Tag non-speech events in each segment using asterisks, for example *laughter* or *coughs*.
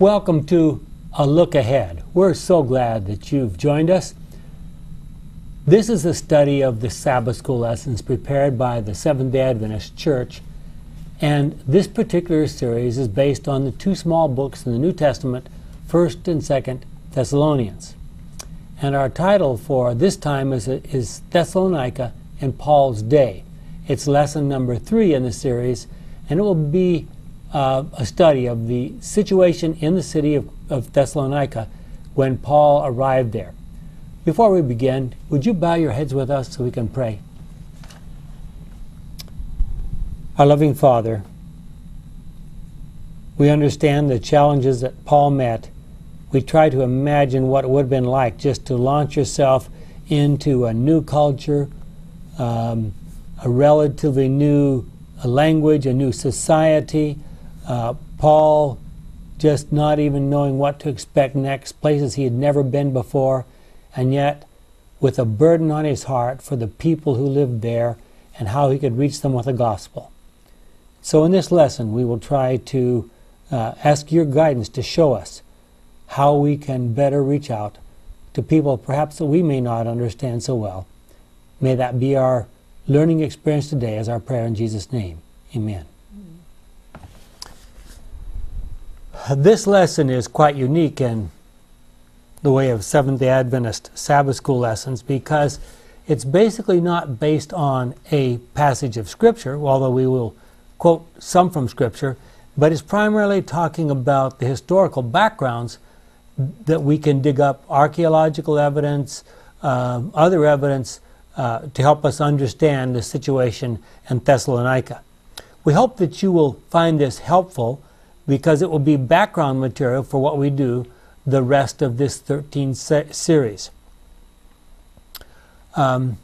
Welcome to A Look Ahead. We're so glad that you've joined us. This is a study of the Sabbath school lessons prepared by the Seventh day Adventist Church. And this particular series is based on the two small books in the New Testament, 1st and 2nd Thessalonians. And our title for this time is, is Thessalonica in Paul's Day. It's lesson number three in the series, and it will be uh, a study of the situation in the city of, of Thessalonica when Paul arrived there. Before we begin, would you bow your heads with us so we can pray? Our loving Father, we understand the challenges that Paul met. We try to imagine what it would have been like just to launch yourself into a new culture, um, a relatively new language, a new society, uh, Paul just not even knowing what to expect next, places he had never been before, and yet with a burden on his heart for the people who lived there and how he could reach them with the gospel. So, in this lesson, we will try to uh, ask your guidance to show us how we can better reach out to people perhaps that we may not understand so well. May that be our learning experience today as our prayer in Jesus' name. Amen. This lesson is quite unique in the way of Seventh day Adventist Sabbath school lessons because it's basically not based on a passage of Scripture, although we will quote some from Scripture, but it's primarily talking about the historical backgrounds that we can dig up archaeological evidence, uh, other evidence uh, to help us understand the situation in Thessalonica. We hope that you will find this helpful because it will be background material for what we do the rest of this 13 se- series. Um,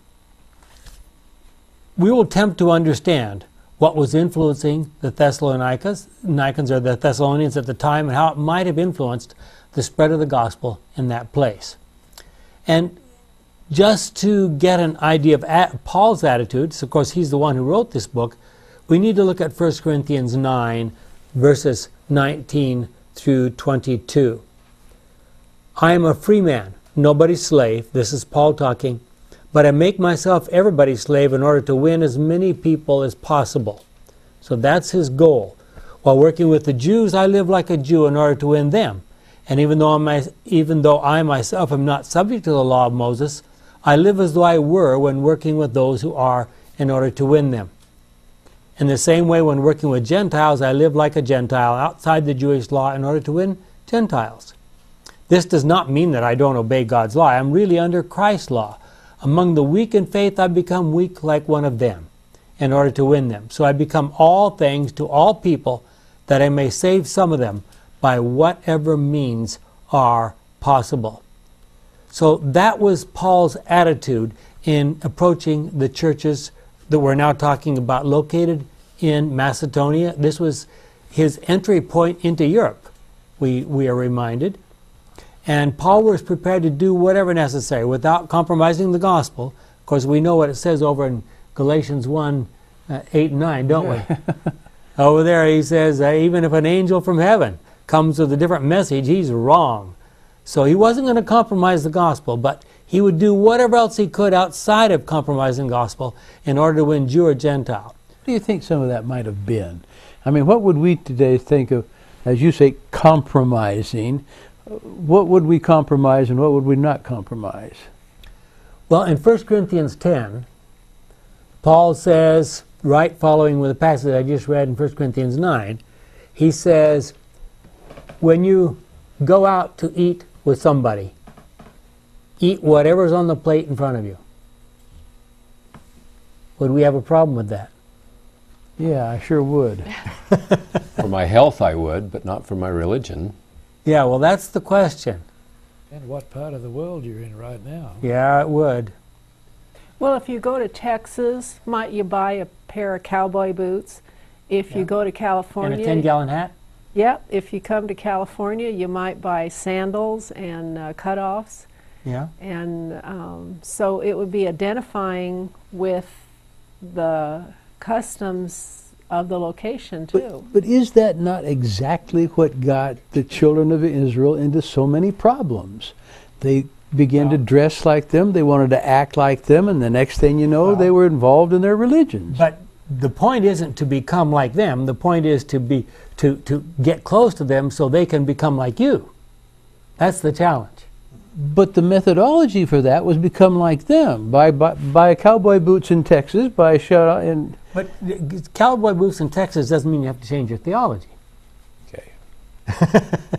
we will attempt to understand what was influencing the Thessalonians, Nicans or the Thessalonians at the time, and how it might have influenced the spread of the gospel in that place. And just to get an idea of Paul's attitudes, of course, he's the one who wrote this book, we need to look at 1 Corinthians 9, verses 19 through 22. I am a free man, nobody's slave. This is Paul talking. But I make myself everybody's slave in order to win as many people as possible. So that's his goal. While working with the Jews, I live like a Jew in order to win them. And even though, I, even though I myself am not subject to the law of Moses, I live as though I were when working with those who are in order to win them. In the same way, when working with Gentiles, I live like a Gentile outside the Jewish law in order to win Gentiles. This does not mean that I don't obey God's law. I'm really under Christ's law. Among the weak in faith, I become weak like one of them in order to win them. So I become all things to all people that I may save some of them by whatever means are possible. So that was Paul's attitude in approaching the churches that we're now talking about located in Macedonia. This was his entry point into Europe, we, we are reminded. And Paul was prepared to do whatever necessary without compromising the gospel. Of course, we know what it says over in Galatians 1 uh, 8 and 9, don't we? *laughs* over there, he says, uh, even if an angel from heaven comes with a different message, he's wrong. So he wasn't going to compromise the gospel, but he would do whatever else he could outside of compromising gospel in order to win Jew or Gentile. What do you think some of that might have been? I mean, what would we today think of, as you say, compromising? What would we compromise and what would we not compromise? Well, in 1 Corinthians 10, Paul says, right following with the passage I just read in 1 Corinthians 9, he says, when you go out to eat with somebody, eat whatever's on the plate in front of you. Would we have a problem with that? Yeah, I sure would. *laughs* for my health, I would, but not for my religion. Yeah, well, that's the question. And what part of the world you're in right now. Yeah, it would. Well, if you go to Texas, might you buy a pair of cowboy boots? If yeah. you go to California. And a 10 gallon hat? Yeah, if you come to California, you might buy sandals and uh, cutoffs. Yeah. And um, so it would be identifying with the customs of the location But, too. but is that not exactly what got the children of Israel into so many problems? They began to dress like them, they wanted to act like them, and the next thing you know, they were involved in their religions. But the point isn't to become like them. The point is to be to, to get close to them so they can become like you. That's the challenge. But the methodology for that was become like them. Buy, buy, buy cowboy boots in Texas, buy shout out in But cowboy boots in Texas doesn't mean you have to change your theology. Okay. *coughs*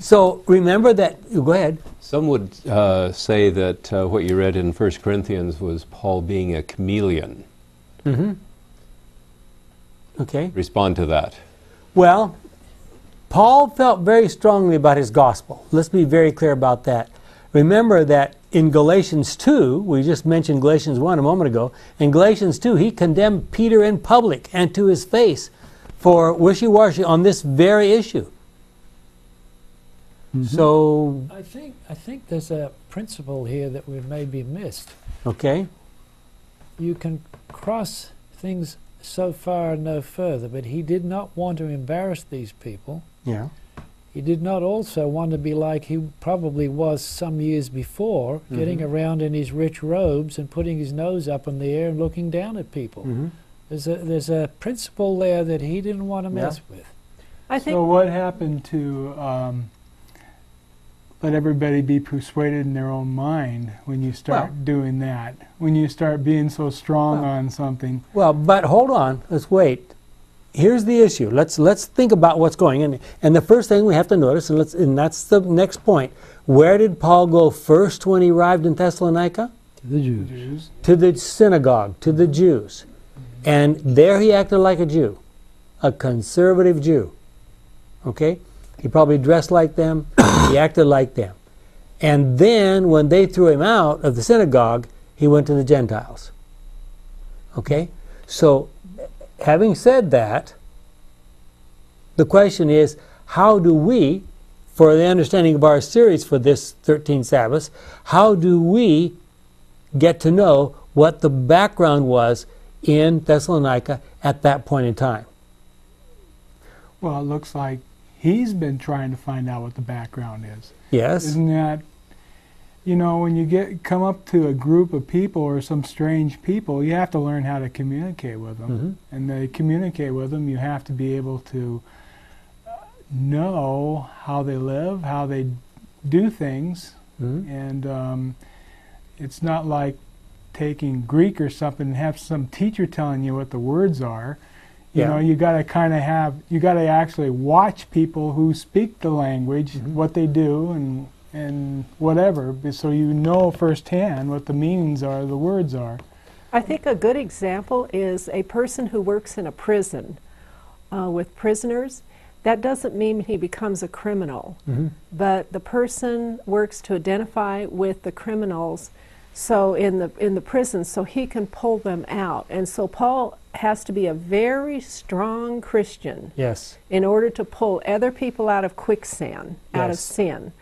So remember that. You go ahead. Some would uh, say that uh, what you read in 1 Corinthians was Paul being a chameleon. Mm-hmm. Okay. Respond to that. Well, Paul felt very strongly about his gospel. Let's be very clear about that. Remember that in Galatians 2, we just mentioned Galatians 1 a moment ago, in Galatians 2, he condemned Peter in public and to his face for wishy washy on this very issue. Mm-hmm. So, I think I think there's a principle here that we may be missed. okay. You can cross things so far and no further, but he did not want to embarrass these people. Yeah. He did not also want to be like he probably was some years before, getting around in his rich robes and putting his nose up in the air and looking down at people. Mhm. There's a there's a principle there that he didn't want to Yeah. mess with. I think So what happened to um, let everybody be persuaded in their own mind when you start Well- doing that? When you start being so strong Well- on something? Well, but hold on. Let's wait. Here's the issue. Let's let's think about what's going on. And the first thing we have to notice, and let's and that's the next point. Where did Paul go first when he arrived in Thessalonica? To the Jews. Jews. To the synagogue, to the Jews. And there he acted like a Jew, a conservative Jew. Okay? He probably dressed like them, he *coughs* acted like them. And then when they threw him out of the synagogue, he went to the Gentiles. Okay? So, having said that, the question is how do we, for the understanding of our series for this 13 Sabbaths, how do we get to know what the background was in Thessalonica at that point in time? Well, it looks like he's been trying to find out what the background is. Yes? Isn't that, you know, when you get come up to a group of people or some strange people, you have to learn how to communicate with them. Mhm. And to communicate with them, you have to be able to uh, know how they live, how they do things, Mhm. and um, it's not like taking Greek or something and have some teacher telling you what the words are. You Yeah. know, you got to kind of have, you got to actually watch people who speak the language, Mhm. what they do, and and whatever, so you know firsthand what the meanings are, the words are. I think a good example is a person who works in a prison uh, with prisoners. That doesn't mean he becomes a criminal, Mhm. but the person works to identify with the criminals. So in the in the prison, so he can pull them out. And so Paul has to be a very strong Christian Yes. in order to pull other people out of quicksand, out of sin.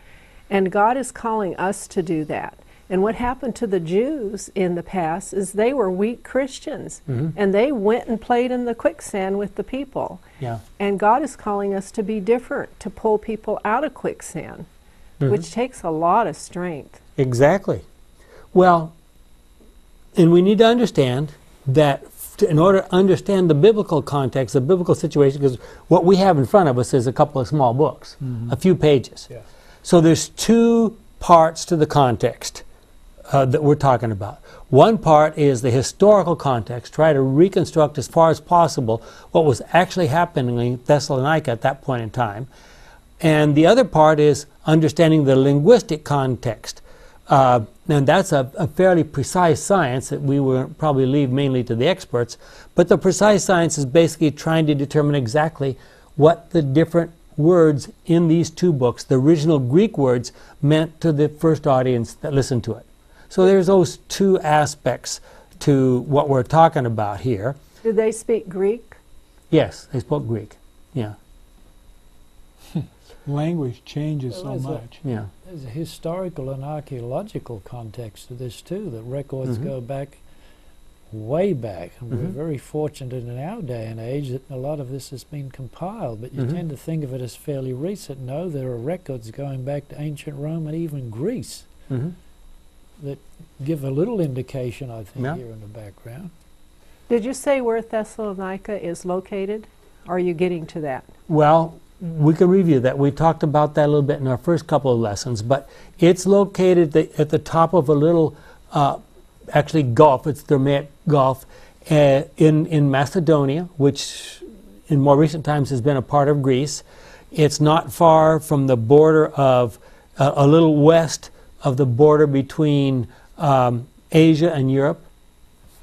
And God is calling us to do that. And what happened to the Jews in the past is they were weak Christians Mhm. and they went and played in the quicksand with the people. Yeah. And God is calling us to be different, to pull people out of quicksand, Mhm. which takes a lot of strength. Exactly. Well, and we need to understand that to- in order to understand the biblical context, the biblical situation, because what we have in front of us is a couple of small books, a few pages. Yeah. So there's two parts to the context uh, that we're talking about. One part is the historical context, try to reconstruct as far as possible what was actually happening in Thessalonica at that point in time. And the other part is understanding the linguistic context. Uh, and that's a, a fairly precise science that we will probably leave mainly to the experts. But the precise science is basically trying to determine exactly what the different words in these two books, the original Greek words, meant to the first audience that listened to it. So there's those two aspects to what we're talking about here. Do they speak Greek? Yes, they spoke Greek. Yeah, *laughs* Language changes so Well, is it- much. yeah. There's a historical and archaeological context to this too. That records Mhm. go back way back. And Mhm. We're very fortunate in our day and age that a lot of this has been compiled, but you Mhm. tend to think of it as fairly recent. No, there are records going back to ancient Rome and even Greece Mhm. that give a little indication, I think, Yeah. here in the background. Did you say where Thessalonica is located? Are you getting to that? Well, we can review that. We talked about that a little bit in our first couple of lessons, but it's located the, at the top of a little, uh, actually, gulf. It's the Thermaic Gulf uh, in, in Macedonia, which in more recent times has been a part of Greece. It's not far from the border of, uh, a little west of the border between um, Asia and Europe,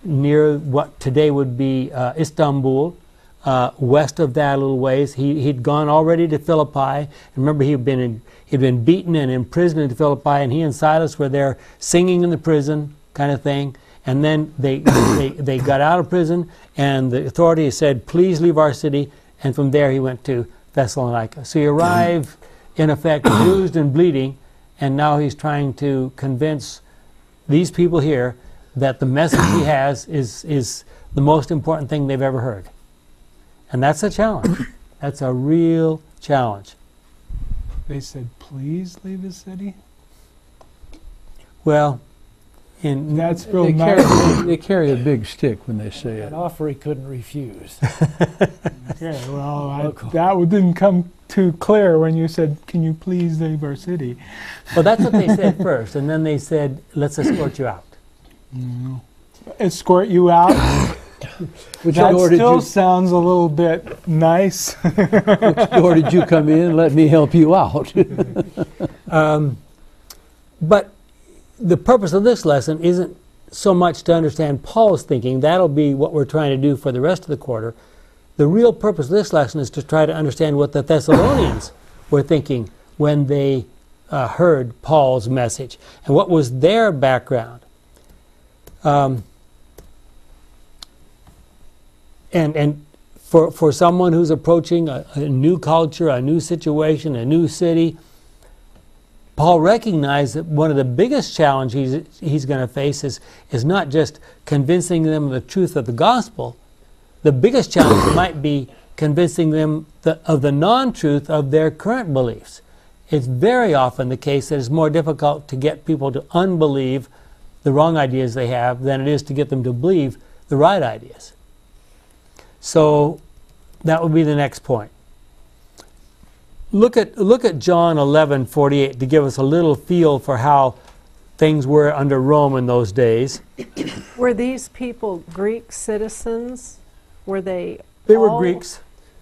near what today would be uh, Istanbul uh, west of that a little ways. He, he'd gone already to Philippi. Remember, he'd been, in, he'd been beaten and imprisoned in Philippi, and he and Silas were there singing in the prison, kind of thing. And then they, *coughs* they, they got out of prison, and the authorities said, Please leave our city. And from there, he went to Thessalonica. So he arrived, in effect, *coughs* bruised and bleeding, and now he's trying to convince these people here that the message he *coughs* has is, is the most important thing they've ever heard. And that's a challenge. That's a real challenge. They said, please leave the city. Well, in That's real They nice. carry, they carry a big stick when they say it. An offer he couldn't refuse. *laughs* Yeah, well, I, that didn't come too clear when you said, "Can you please leave our city?" well, that's what they said first, and then they said, "Let's escort you out." Escort you out. *laughs* Which that door did still you sounds a little bit nice. which door did you come in? Let me help you out. *laughs* Um, but the purpose of this lesson isn't so much to understand Paul's thinking. That'll be what we're trying to do for the rest of the quarter. The real purpose of this lesson is to try to understand what the Thessalonians *coughs* were thinking when they uh, heard Paul's message and what was their background. Um, and and for, for someone who's approaching a, a new culture, a new situation, a new city, Paul recognized that one of the biggest challenges he's, he's going to face is, is not just convincing them of the truth of the gospel. The biggest challenge *coughs* might be convincing them the, of the non truth of their current beliefs. It's very often the case that it's more difficult to get people to unbelieve the wrong ideas they have than it is to get them to believe the right ideas. So that would be the next point. Look at, look at John 11 48 to give us a little feel for how things were under Rome in those days. *coughs* Were these people Greek citizens? Were they? They were Greeks.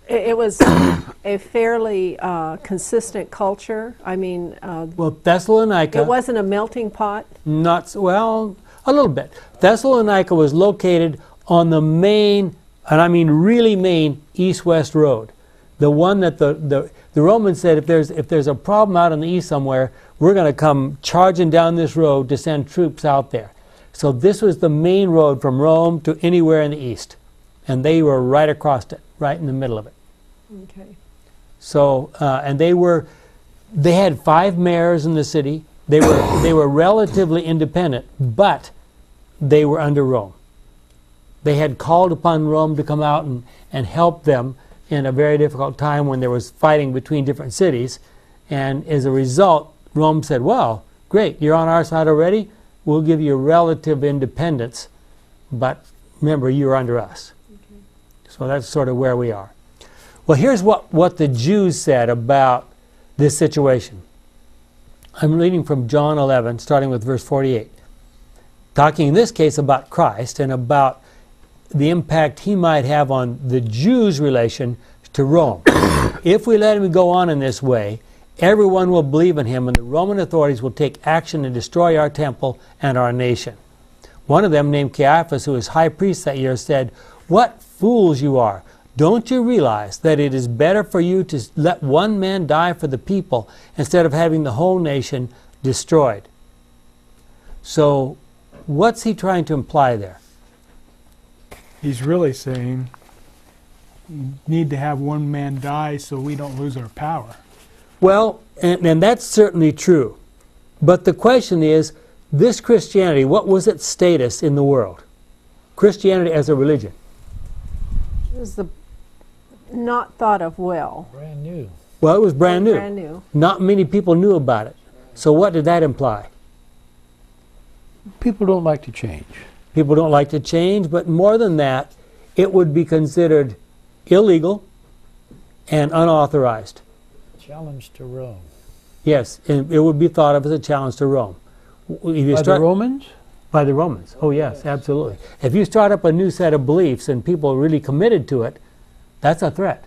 It, it was *coughs* a fairly uh, consistent culture. I mean, uh, Well, Thessalonica. it wasn't a melting pot. Not well, a little bit. Thessalonica was located on the main, and I mean really main east-west road, the one that the the, the Romans said if there's if there's a problem out in the east somewhere, we're going to come charging down this road to send troops out there. So this was the main road from Rome to anywhere in the east, and they were right across it, right in the middle of it. Okay. So, uh, and they were, they had five mayors in the city. They were, *coughs* they were relatively independent, but they were under Rome. They had called upon Rome to come out and, and help them in a very difficult time when there was fighting between different cities. And as a result, Rome said, well, great, you're on our side already. We'll give you relative independence, but remember, you're under us. Okay. So that's sort of where we are. Well, here's what, what the Jews said about this situation. I'm reading from John 11, starting with verse 48. Talking in this case about Christ and about the impact he might have on the Jews' relation to Rome. *coughs* if we let him go on in this way, everyone will believe in him, and the Roman authorities will take action and destroy our temple and our nation. One of them, named Caiaphas, who was high priest that year, said, What fools you are! Don't you realize that it is better for you to let one man die for the people instead of having the whole nation destroyed? So, what's he trying to imply there? He's really saying, "You need to have one man die so we don't lose our power." Well, and, and that's certainly true. But the question is this Christianity, what was its status in the world? Christianity as a religion? It was the not thought of well. Brand new. Well, it was brand new. Brand new. Not many people knew about it. So what did that imply? People don't like to change. People don't like to change, but more than that, it would be considered illegal and unauthorized. Challenge to Rome. Yes, and it would be thought of as a challenge to Rome. W- If you By the Romans? by the Romans. Oh, yes, absolutely. If you start up a new set of beliefs and people are really committed to it, that's a threat.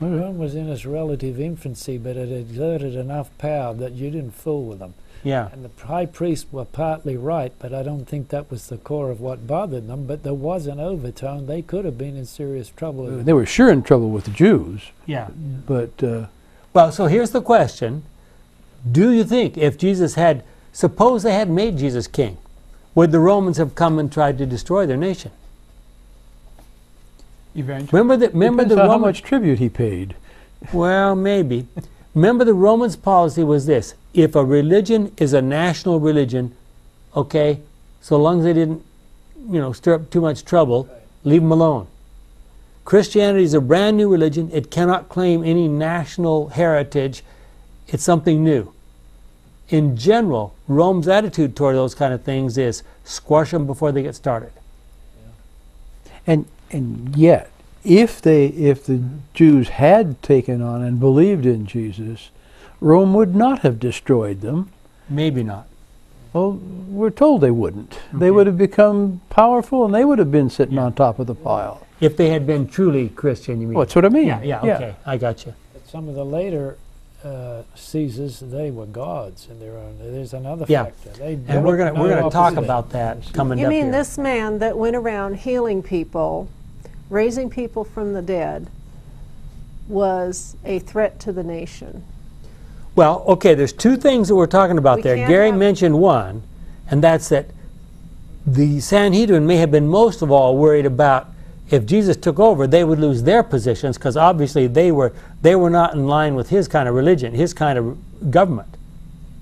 Rome was in its relative infancy, but it exerted enough power that you didn't fool with them. Yeah. And the high priests were partly right, but I don't think that was the core of what bothered them. But there was an overtone. They could have been in serious trouble. if- They were sure in trouble with the Jews, Yeah. but uh, Well, so here's the question Do you think if Jesus had, suppose they had made Jesus king, would the Romans have come and tried to destroy their nation? Eventually. Remember that? Remember depends the on how much tribute he paid. Well, maybe. Remember, the Romans' policy was this: if a religion is a national religion, okay, so long as they didn't, you know, stir up too much trouble, leave them alone. Christianity is a brand new religion; it cannot claim any national heritage. It's something new. In general, Rome's attitude toward those kind of things is squash them before they get started. And and yet, if they if the Jews had taken on and believed in Jesus, Rome would not have destroyed them. Maybe not. Well, we're told they wouldn't. They would have become powerful, and they would have been sitting on top of the pile. If they had been truly Christian, you mean? Well, that's what I mean. yeah, yeah, okay, I got you. But some of the later uh, Caesars, they were gods in their own. There's another Yeah. factor. They And we're gonna we're gonna talk about that coming You up mean here. this man that went around healing people, raising people from the dead, was a threat to the nation? Well, okay, there's two things that we're talking about We there. Gary mentioned one, and that's that the Sanhedrin may have been most of all worried about if Jesus took over, they would lose their positions because obviously they were they were not in line with his kind of religion, his kind of government.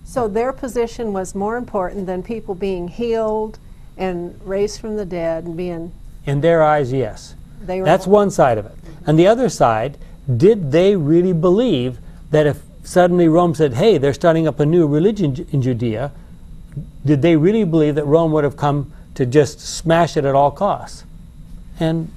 So their position was more important than people being healed and raised from the dead and being. In their eyes, yes. They were That's one side of it. And the other side, did they really believe that if suddenly Rome said, hey, they're starting up a new religion in Judea, did they really believe that Rome would have come to just smash it at all costs? And,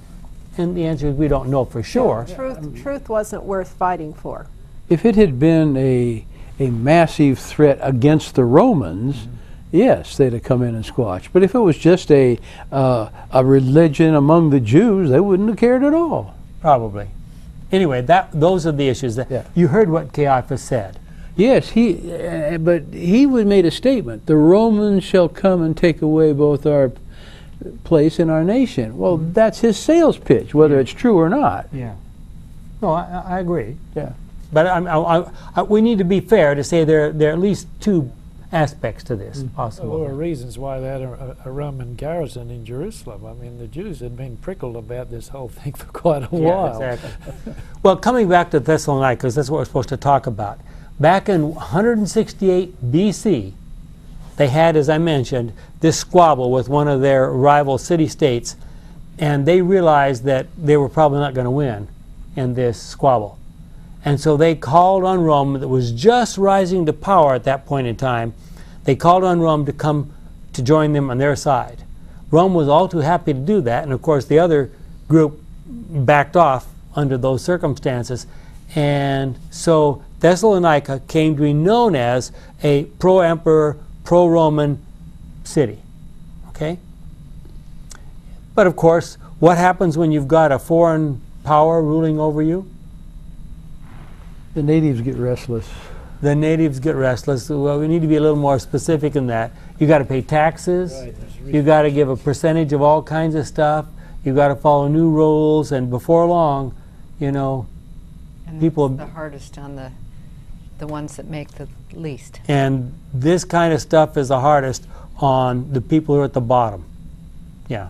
and the answer is we don't know for sure. Truth, truth wasn't worth fighting for. If it had been a a massive threat against the Romans, yes, they'd have come in and squashed. But if it was just a uh, a religion among the Jews, they wouldn't have cared at all. Probably. Anyway, that, those are the issues. That Yeah. You heard what Caiaphas said. Yes, he, uh, but he would made a statement: the Romans shall come and take away both our place and our nation. Well, that's his sales pitch, whether it's true or not. Yeah. No, I, I agree. Yeah. But I, I, I, we need to be fair to say there, there are at least two aspects to this mm-hmm. Well, possible. there were reasons why they had a, a Roman garrison in Jerusalem. I mean, the Jews had been prickled about this whole *laughs* thing for quite a Yeah, while. exactly. *laughs* well, coming back to Thessalonica, because that's what we're supposed to talk about. Back in 168 BC, they had, as I mentioned, this squabble with one of their rival city states, and they realized that they were probably not going to win in this squabble. And so they called on Rome, that was just rising to power at that point in time. They called on Rome to come to join them on their side. Rome was all too happy to do that, and of course, the other group backed off under those circumstances. And so Thessalonica came to be known as a pro emperor, pro Roman city. Okay? But of course, what happens when you've got a foreign power ruling over you? The natives get restless. The natives get restless. Well, we need to be a little more specific in that. You got to pay taxes. Right, You got to give a percentage of all kinds of stuff. You got to follow new rules, and before long, you know, And People- that's the hardest on the, the ones that make the least. and this kind of stuff is the hardest on the people who are at the bottom. Yeah.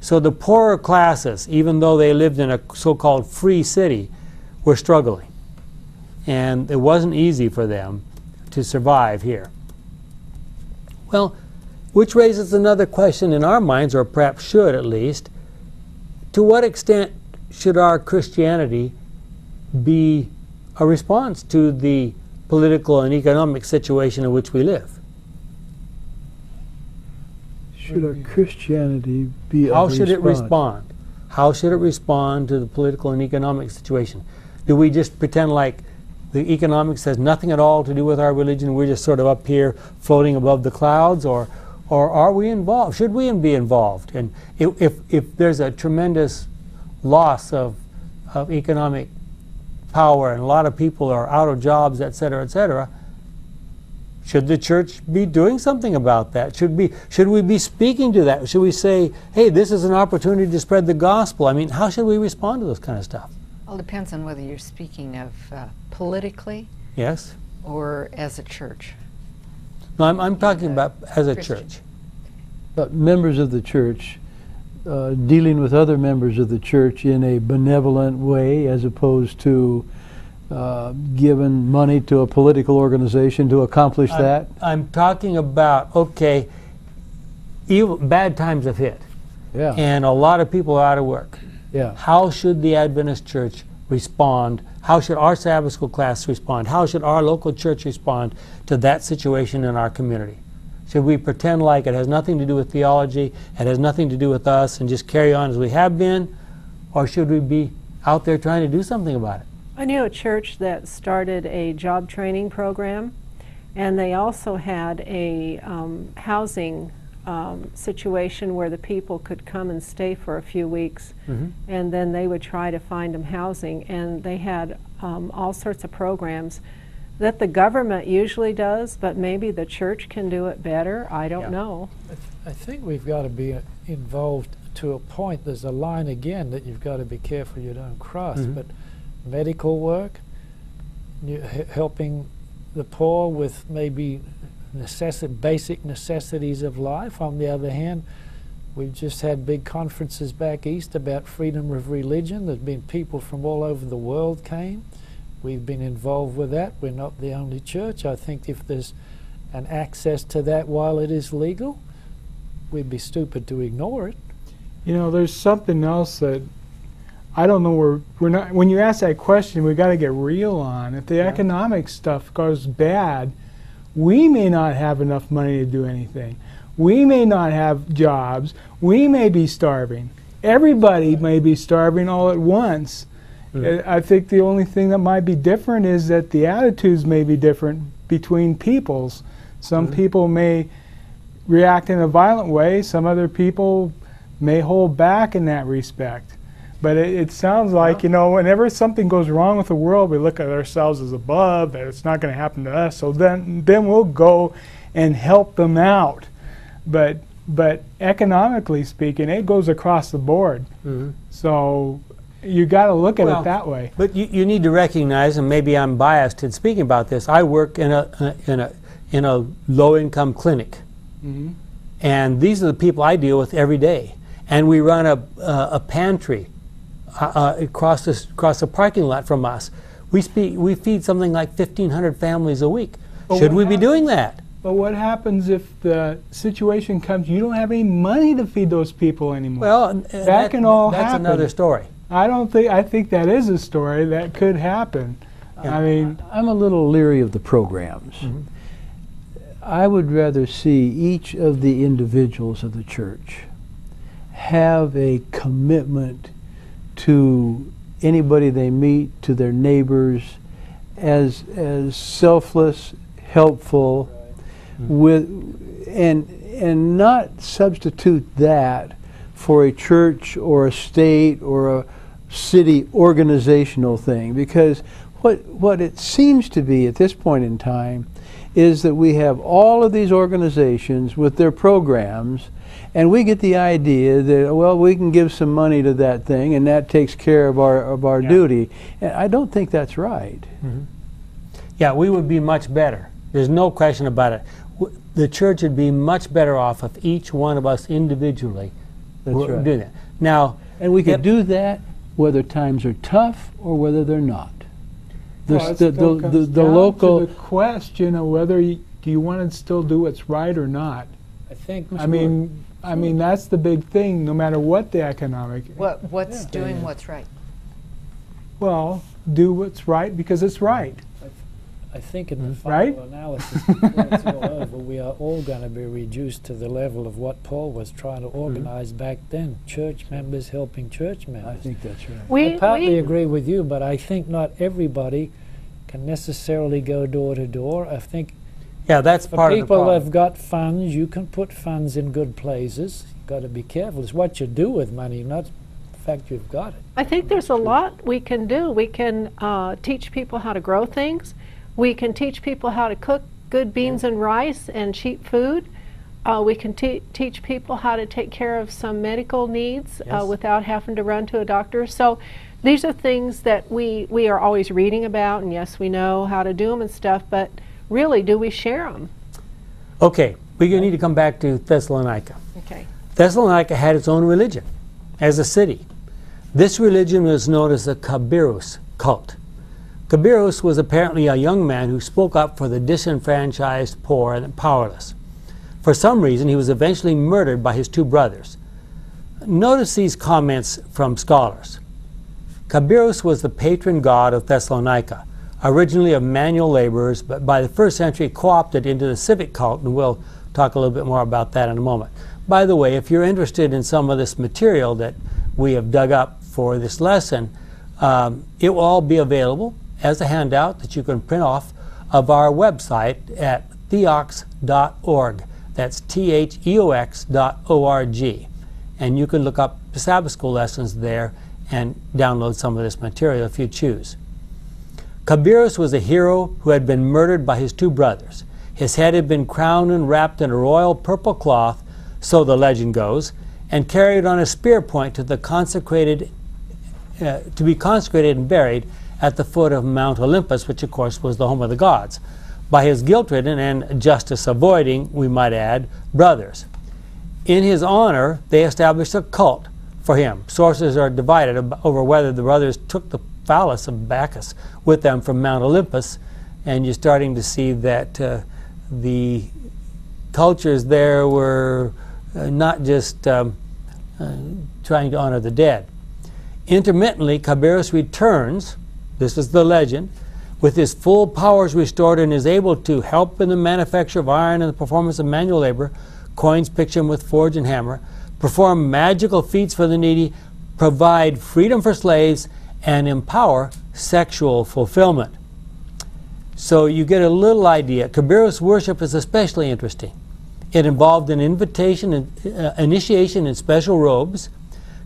So the poorer classes, even though they lived in a so-called free city, were struggling, and it wasn't easy for them to survive here. Well, which raises another question in our minds, or perhaps should at least. To what extent should our Christianity be a response to the political and economic situation in which we live? Should our Christianity be How should it respond? How should it respond to the political and economic situation? Do we just pretend like the economics has nothing at all to do with our religion? We're just sort of up here floating above the clouds, or, or are we involved? Should we be involved? And if, if, there's a tremendous loss of, of economic power and a lot of people are out of jobs, et cetera, et cetera, should the church be doing something about that? Should we, should we be speaking to that? Should we say, hey, this is an opportunity to spread the gospel? I mean, how should we respond to this kind of stuff? Well, it depends on whether you're speaking of uh, politically Yes? or as a church. No, I'm, I'm talking about as a Christian. church. But members of the church uh, dealing with other members of the church in a benevolent way as opposed to uh, giving money to a political organization to accomplish I'm- that. I'm talking about, okay, evil, bad times have hit, Yeah, and a lot of people are out of work. Yeah. How should the Adventist church respond? How should our Sabbath school class respond? How should our local church respond to that situation in our community? Should we pretend like it has nothing to do with theology, it has nothing to do with us, and just carry on as we have been? Or should we be out there trying to do something about it? I knew a church that started a job training program, and they also had a um, housing um, situation where the people could come and stay for a few weeks, Mhm. and then they would try to find them housing. And they had um, all sorts of programs that the government usually does, but maybe the church can do it better. I don't Yeah. know. I, th- I think we've got to be uh, involved to a point. There's a line again that you've got to be careful you don't cross. Mhm. But medical work, helping the poor with maybe necessi- basic necessities of life. On the other hand, we've just had big conferences back east about freedom of religion. There's been people from all over the world came. We've been involved with that. We're not the only church. I think if there's an access to that while it is legal, we'd be stupid to ignore it. You know, there's something else that I don't know. We're we're not. When you ask that question, we've got to get real on. If the economic stuff goes bad, we may not have enough money to do anything. We may not have jobs. We may be starving. Everybody may be starving all at once. Uh, I think the only thing that might be different is that the attitudes may be different between peoples. Some Mhm. people may react in a violent way. Some other people may hold back in that respect. But it, it sounds like, you know, whenever something goes wrong with the world, we look at ourselves as above, that it's not going to happen to us. So then, then we'll go and help them out. But, but economically speaking, it goes across the board. Mhm. So you got to look at Well, it that way. But you, you need to recognize, and maybe I'm biased in speaking about this. I work in a in a in a low-income clinic, Mm-hmm. and these are the people I deal with every day. And we run a uh, a pantry uh, uh, across this across the parking lot from us. We speak we feed something like 1,500 families a week. But Should what we be doing that? But what happens if the situation comes, you don't have any money to feed those people anymore? Well, uh, that, can all that's happen. another story. I don't think, I think that is a story that could happen. I mean, I'm a little leery of the programs. Mhm. I would rather see each of the individuals of the church have a commitment to anybody they meet, to their neighbors, as as selfless, helpful, mm-hmm. with and and not substitute that for a church or a state or a city organizational thing because what what it seems to be at this point in time is that we have all of these organizations with their programs and we get the idea that well we can give some money to that thing and that takes care of our of our Yeah. duty and I don't think that's right mm-hmm. Yeah, we would be much better. There's no question about it. The church would be much better off if each one of us individually that's were right doing that. Now, and we Yep. could do that whether times are tough or whether they're not the, well, the, the, the, the down to local the question of whether you, do you want to still do what's right or not. I think. I mean, I mean that's the big thing. No matter what the economic, What, what's Yeah. doing what's right? well, do what's right because it's right. I think in the Mm-hmm. Right? final analysis, it's all over, we are all going to be reduced to the level of what Paul was trying Mm-hmm. to organize back then. Church members helping church members. I think that's right. We, I partly we, agree with you, but I think not everybody can necessarily go door to door. I think Yeah, that's for part of the people problem. that've got funds, you can put funds in good places. You've got to be careful. It's what you do with money, not the fact you've got it. I think there's a lot we can do. We can uh, teach people how to grow things. We can teach people how to cook good beans and rice and cheap food. Uh, we can te- teach people how to take care of some medical needs Yes. uh, without having to run to a doctor. So these are things that we, we are always reading about, and yes, we know how to do them and stuff, but really, do we share them? Okay, we need to come back to Thessalonica. Okay. Thessalonica had its own religion as a city. This religion was known as the Kabirus cult. Kabirus was apparently a young man who spoke up for the disenfranchised, poor, and powerless. For some reason, he was eventually murdered by his two brothers. Notice these comments from scholars. Kabirus was the patron god of Thessalonica, originally of manual laborers, but by the first century co opted into the civic cult, and we'll talk a little bit more about that in a moment. By the way, if you're interested in some of this material that we have dug up for this lesson, um, it will all be available as a handout that you can print off of our website at theox.org. That's T H E O X dot O R G. And you can look up the Sabbath School lessons there and download some of this material if you choose. Kabirus was a hero who had been murdered by his two brothers. His head had been crowned and wrapped in a royal purple cloth, so the legend goes, and carried on a spear point to the consecrated, uh, to be consecrated and buried at the foot of Mount Olympus, which of course was the home of the gods, by his guilt-ridden and justice-avoiding, we might add, brothers. In his honor, they established a cult for him. Sources are divided over whether the brothers took the phallus of Bacchus with them from Mount Olympus, and you're starting to see that uh, the cultures there were uh, not just um, uh, trying to honor the dead. Intermittently, Cabirus returns, this is the legend, with his full powers restored and is able to help in the manufacture of iron and the performance of manual labor, coins picture him with forge and hammer, perform magical feats for the needy, provide freedom for slaves, and empower sexual fulfillment. So you get a little idea. Kabirus worship is especially interesting. It involved an invitation and uh, initiation in special robes,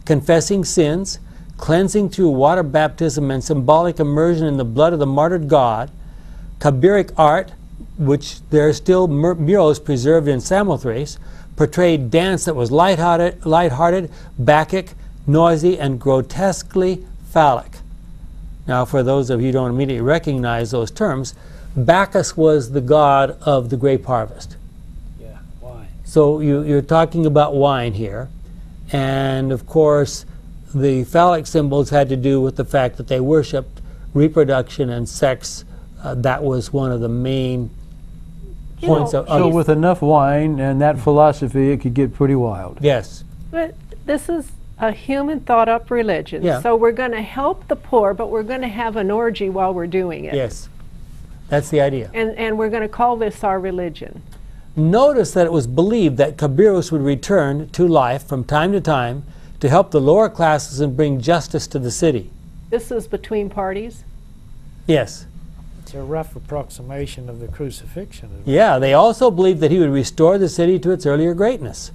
confessing sins, cleansing through water baptism and symbolic immersion in the blood of the martyred God, Kabiric art, which there are still mur- murals preserved in Samothrace, portrayed dance that was lighthearted, lighthearted, Bacchic, noisy, and grotesquely phallic. Now, for those of you who don't immediately recognize those terms, Bacchus was the god of the grape harvest. Yeah, why? So you, you're talking about wine here. And of course, the phallic symbols had to do with the fact that they worshiped reproduction and sex. Uh, that was one of the main You points know, of, So with enough wine and that philosophy, it could get pretty wild. yes. But this is a human thought up religion. Yeah. So we're going to help the poor, but we're going to have an orgy while we're doing it. Yes. That's the idea. And, and we're going to call this our religion. Notice that it was believed that Kabirus would return to life from time to time to help the lower classes and bring justice to the city. This is between parties. Yes. It's a rough approximation of the crucifixion. Yeah, they also believed that he would restore the city to its earlier greatness.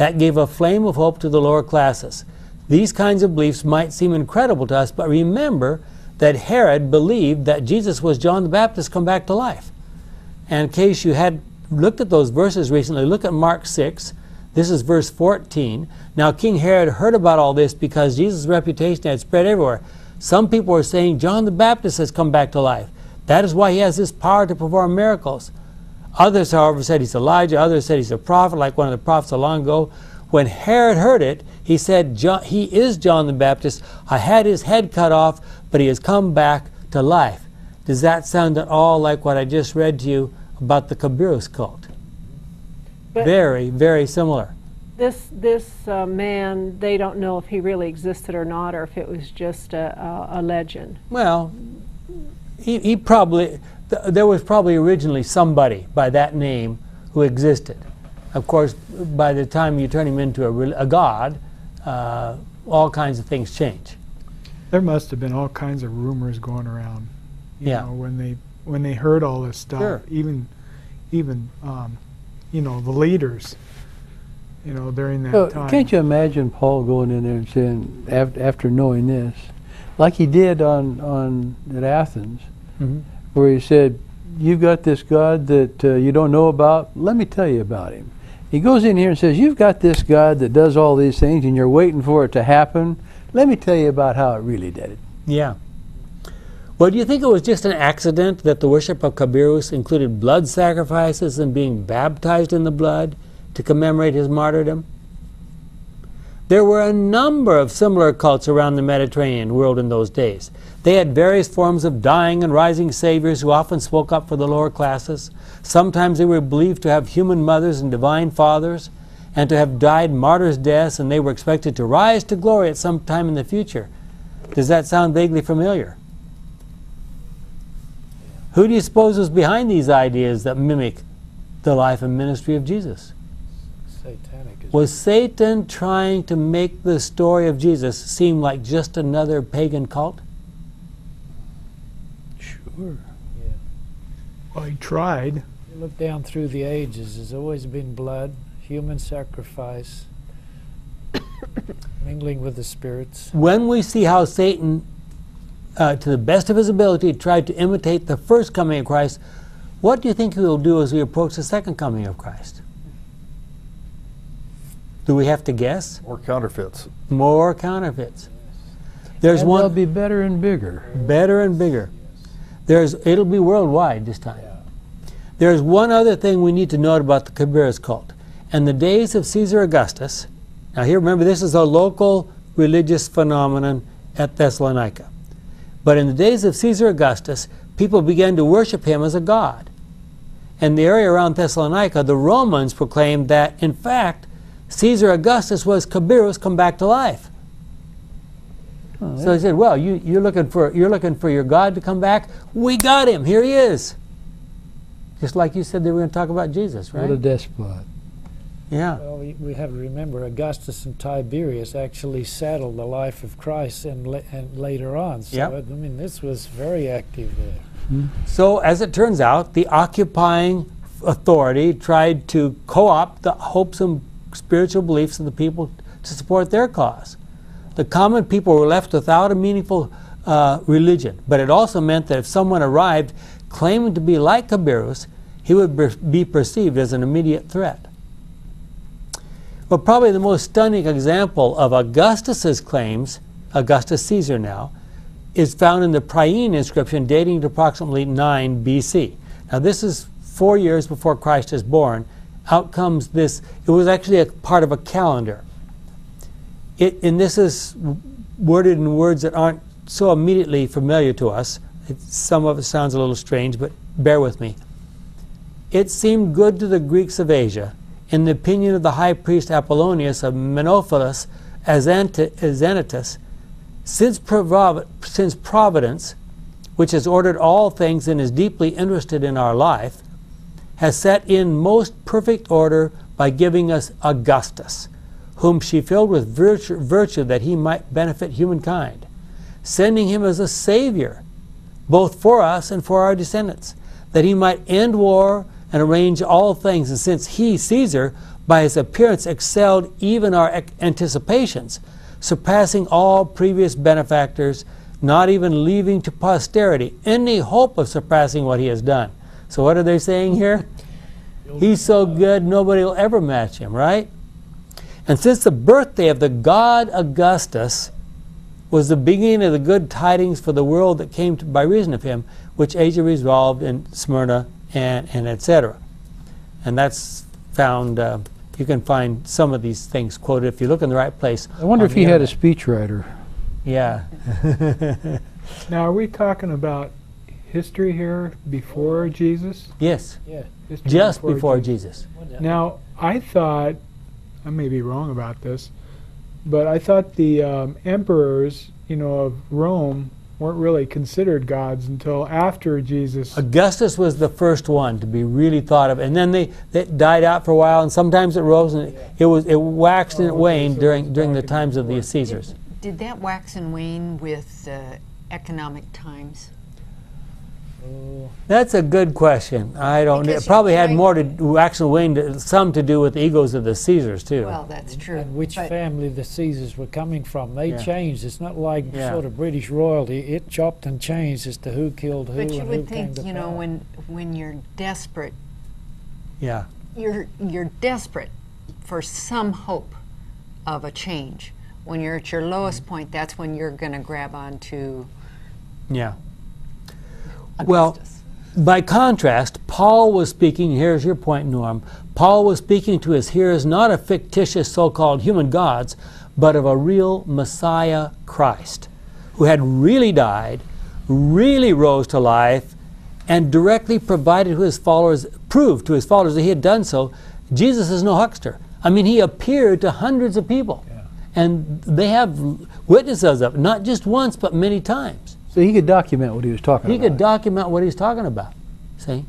That gave a flame of hope to the lower classes. These kinds of beliefs might seem incredible to us, but remember that Herod believed that Jesus was John the Baptist come back to life. And in case you had looked at those verses recently, look at Mark 6. This is verse 14. Now, King Herod heard about all this because Jesus' reputation had spread everywhere. Some people were saying John the Baptist has come back to life. That is why he has this power to perform miracles. Others, however, said he's Elijah. Others said he's a prophet, like one of the prophets long ago. When Herod heard it, he said, John, He is John the Baptist. I had his head cut off, but he has come back to life. Does that sound at all like what I just read to you about the Kabirus cult? But- very, very similar. This this uh, man, they don't know if he really existed or not, or if it was just a, a, a legend. Well, he, he probably, th- there was probably originally somebody by that name who existed. Of course, by the time you turn him into a, a god, uh, all kinds of things change. There must have been all kinds of rumors going around. You Yeah. Know, when they when they heard all this stuff, Sure. even even um, you know the leaders. You know during that Well, time. can't you imagine Paul going in there and saying, after, after knowing this, like he did on, on at Athens, Mhm. Where he said, "You've got this God that uh, you don't know about. Let me tell you about him." He goes in here and says, "You've got this God that does all these things, and you're waiting for it to happen. Let me tell you about how it really did it." Yeah. Well, do you think it was just an accident that the worship of Cabirus included blood sacrifices and being baptized in the blood to commemorate his martyrdom? There were a number of similar cults around the Mediterranean world in those days. They had various forms of dying and rising saviors who often spoke up for the lower classes. Sometimes they were believed to have human mothers and divine fathers and to have died martyrs' deaths, and they were expected to rise to glory at some time in the future. Does that sound vaguely familiar? Who do you suppose was behind these ideas that mimic the life and ministry of Jesus? Satanic. Was Satan trying to make the story of Jesus seem like just another pagan cult? Sure. yeah. well, he tried. You look down through the ages. There's always been blood, human sacrifice, *coughs* mingling with the spirits. When we see how Satan, uh, to the best of his ability, tried to imitate the first coming of Christ, what do you think he will do as we approach the second coming of Christ? Do we have to guess? Or counterfeits. More counterfeits. There's and one. they'll be better and bigger. better and bigger. There's, it'll be worldwide this time. There's one other thing we need to note about the Cabirus cult. In the days of Caesar Augustus, now here remember this is a local religious phenomenon at Thessalonica. But in the days of Caesar Augustus, people began to worship him as a god. In the area around Thessalonica, the Romans proclaimed that, in fact, Caesar Augustus was Cabirus come back to life. Oh, So he said, "Well, you, you're looking for you're looking for your God to come back. We got him. Here he is." Just like you said, they were going to talk about Jesus, right? What a despot. Yeah, Well, we, we have to remember Augustus and Tiberius actually saddled the life of Christ and, la- and later on. So, Yep. I mean, this was very active there. Hmm. So as it turns out, the occupying authority tried to co-opt the hopes and spiritual beliefs of the people to support their cause. The common people were left without a meaningful uh, religion, but it also meant that if someone arrived claiming to be like Cabirus, he would be- perceived as an immediate threat. Well, probably the most stunning example of Augustus's claims, Augustus Caesar now, is found in the Priene inscription dating to approximately 9 BC. Now, this is four years before Christ is born. Out comes this, it was actually a part of a calendar. It, and this is worded in words that aren't so immediately familiar to us. It, some of it sounds a little strange, but bear with me. It seemed good to the Greeks of Asia, in the opinion of the high priest Apollonius of Menophilus Azanitus, since, provo- since providence, which has ordered all things and is deeply interested in our life, has set in most perfect order by giving us Augustus, whom she filled with virtue, virtue that he might benefit humankind, sending him as a savior, both for us and for our descendants, that he might end war and arrange all things. And since he, Caesar, by his appearance excelled even our anticipations, surpassing all previous benefactors, not even leaving to posterity any hope of surpassing what he has done. So, what are they saying here? He's so good, nobody will ever match him, right? And since the birthday of the god Augustus was the beginning of the good tidings for the world that came to, by reason of him, which Asia resolved in Smyrna and, and etc. And that's found, uh, you can find some of these things quoted if you look in the right place. I wonder if the he had a speechwriter. Yeah. *laughs* Now, are we talking about history here before Jesus? Yes, Yeah. History just before Jesus. Now, I thought, I may be wrong about this, but I thought the um, emperors, you know, of Rome weren't really considered gods until after Jesus. Augustus was the first one to be really thought of, and then they, they died out for a while, and sometimes it rose, and it, it was it waxed and it Oh, waned so during during the times of the before. Caesars. Did that wax and wane with uh, economic times? Oh, That's a good question. I don't. Because It you probably had might- more to do, wax and wane, to, some to do with the egos of the Caesars too. Well, that's true. And which but- family the Caesars were coming from. They Yeah. changed. It's not like Yeah. sort of British royalty. It chopped and changed as to who killed who But you and who would came think, to you know, power. when when you're desperate, yeah. you're you're desperate for some hope of a change. When you're at your lowest mm-hmm. point, that's when you're going to grab onto Yeah. Well, By contrast, Paul was speaking, here's your point, Norm. Paul was speaking to his hearers not of fictitious so called human gods, but of a real Messiah Christ, who had really died, really rose to life, and directly provided to his followers, proved to his followers that he had done so. Jesus is no huckster. I mean, he appeared to hundreds of people. And they have witnesses of it, not just once, but many times. So he could document what he was talking He about. could document what he's talking about. See?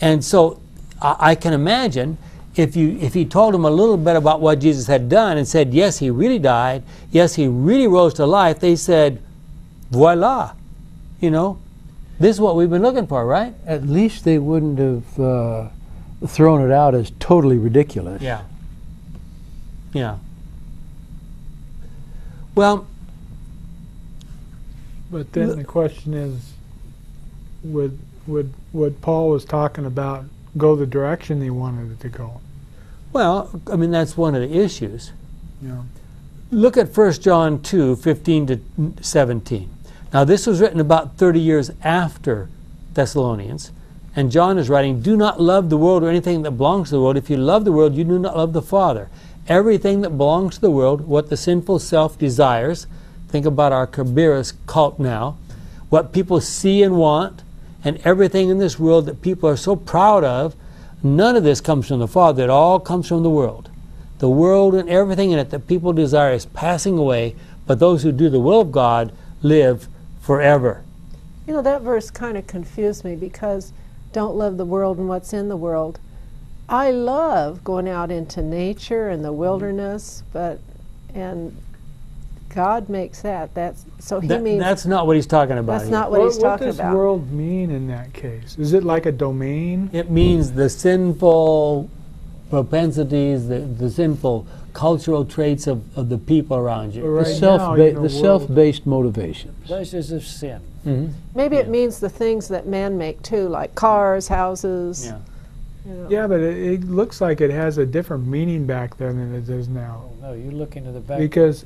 And so I, I can imagine if you if he told them a little bit about what Jesus had done and said, yes, he really died, yes, he really rose to life, they said, voila. You know, this is what we've been looking for, right? At least they wouldn't have uh, thrown it out as totally ridiculous. Yeah. Yeah. Well, But then the question is, would would what Paul was talking about go the direction they wanted it to go? well, I mean that's one of the issues. Know, Look at 1 John 2 15 to 17. Now, this was written about 30 years after Thessalonians, and John is writing, Do not love the world or anything that belongs to the world. If you love the world, you do not love the Father. Everything that belongs to the world, what the sinful self desires, think about our Cabirus cult now, what people see and want, and everything in this world that people are so proud of, none of this comes from the Father. It all comes from the world. The world and everything in it that people desire is passing away, but those who do the will of God live forever. You know, that verse kind of confused me because don't love the world and what's in the world. I love going out into nature and the mm-hmm. wilderness, but, and God makes that. That's, so he That- means, that's not what he's talking about. that's here. not what he's talking about. what does about. world mean in that case? Is it like a domain? It means the sinful propensities, the, the sinful cultural traits of, of the people around you. Or The, right self now, ba- you know, the world- self-based motivations. Pleasures of sin. Mhm. Maybe it means the things that men make too, like cars, houses. Yeah. you know. Yeah, but it, it looks like it has a different meaning back then than it does now. Oh no, you look into the back. Because,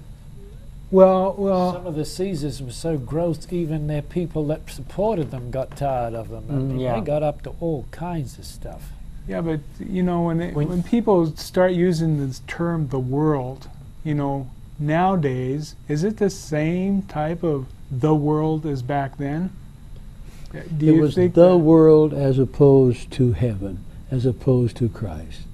well, well, Some of the Caesars were so gross, even their people that supported them got tired of them. I Mm, mean, yeah. they got up to all kinds of stuff. Yeah, but you know when it, When- when people start using this term "the world," you know, nowadays is it the same type of "the world" as back then? Do it was think the that world as opposed to heaven, as opposed to Christ.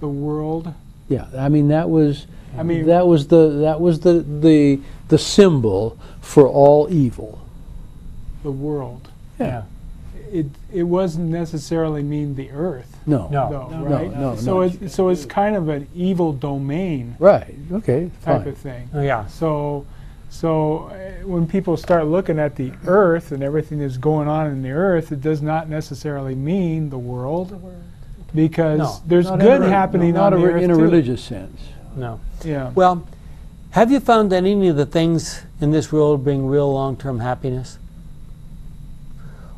the world? Yeah, I mean that was I mean, that was the that was the the the symbol for all evil. the world. Yeah. It it wasn't necessarily mean the earth, No. No. though, no, right? no, no, so no. it so it's kind of an evil domain Right. Okay. type Fine. of thing. Oh, yeah. So, so uh, when people start looking at the earth and everything that's going on in the earth, it does not necessarily mean the world, because No, there's good a- happening not on a the earth in a too. religious sense. No. Yeah. Well, have you found that any of the things in this world bring real long term happiness?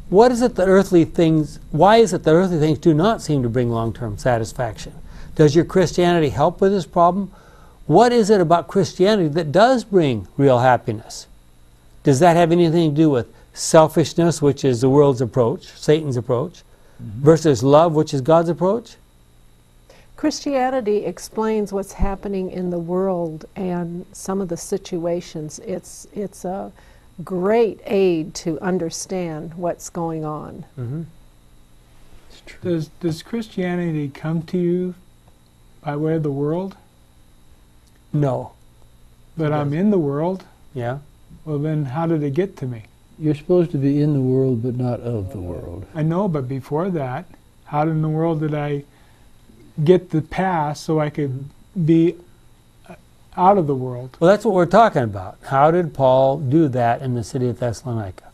What is it that earthly things, why is it that earthly things do not seem to bring long term satisfaction? Does your Christianity help with this problem? What is it about Christianity that does bring real happiness? Does that have anything to do with selfishness, which is the world's approach, Satan's approach, versus love, which is God's approach? Christianity explains what's happening in the world and some of the situations. It's it's a great aid to understand what's going on. hmm It's true. Does does Christianity come to you by way of the world? No. But I'm in the world. Yeah. Well, then how did it get to me? You're supposed to be in the world, but not of the world. I know, but before that, how in the world did I get the pass so I could be uh, out of the world? Well, that's what we're talking about. How did Paul do that in the city of Thessalonica?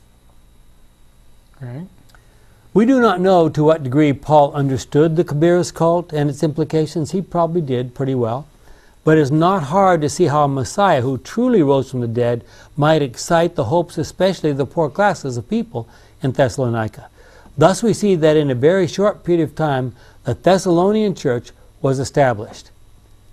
Right? We do not know to what degree Paul understood the Cabirus cult and its implications. He probably did pretty well. But it's not hard to see how a Messiah who truly rose from the dead might excite the hopes, especially of the poor classes of people in Thessalonica. Thus, we see that in a very short period of time, the Thessalonian church was established.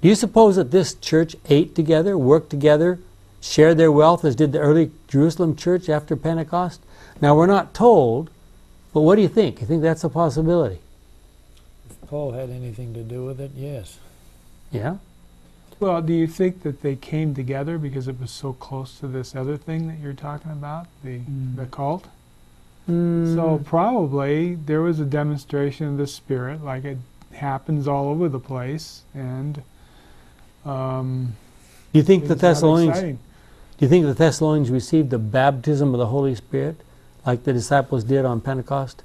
Do you suppose that this church ate together, worked together, shared their wealth as did the early Jerusalem church after Pentecost? Now, we're not told, but what do you think? You think that's a possibility? If Paul had anything to do with it, yes. Yeah? Well, do you think that they came together because it was so close to this other thing that you're talking about, the mm. the cult? Mm. So probably there was a demonstration of the spirit, like it happens all over the place, and um, do you think the Thessalonians. Do you think the Thessalonians received the baptism of the Holy Spirit like the disciples did on Pentecost?